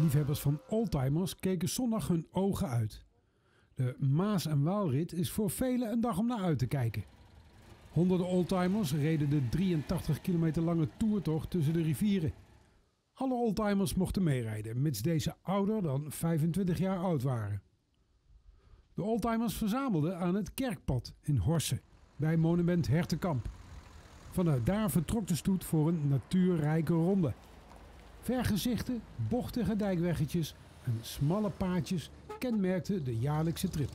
Liefhebbers van oldtimers keken zondag hun ogen uit. De Maas- en Waalrit is voor velen een dag om naar uit te kijken. Honderden oldtimers reden de 83 kilometer lange toertocht tussen de rivieren. Alle oldtimers mochten meerijden, mits deze ouder dan 25 jaar oud waren. De oldtimers verzamelden aan het Kerkpad in Horsen, bij monument Hertenkamp. Vanuit daar vertrok de stoet voor een natuurrijke ronde. Vergezichten, bochtige dijkweggetjes en smalle paadjes kenmerkten de jaarlijkse trip.